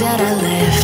that I live.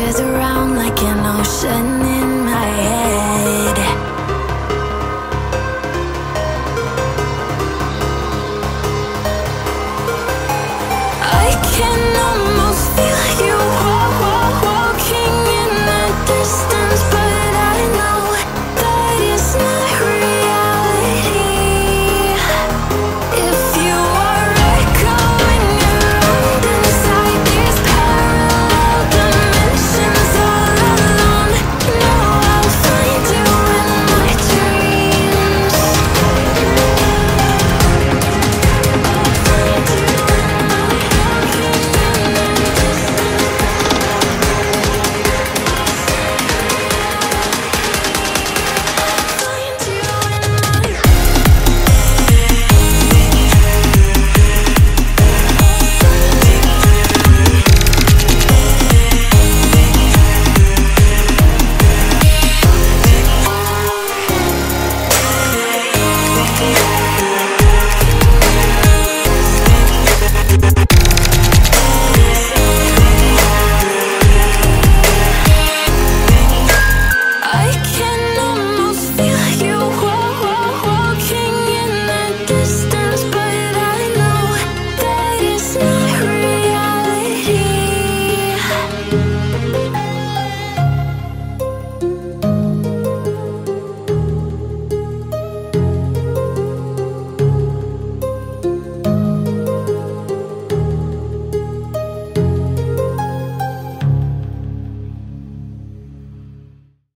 Crashes around like an ocean in my head.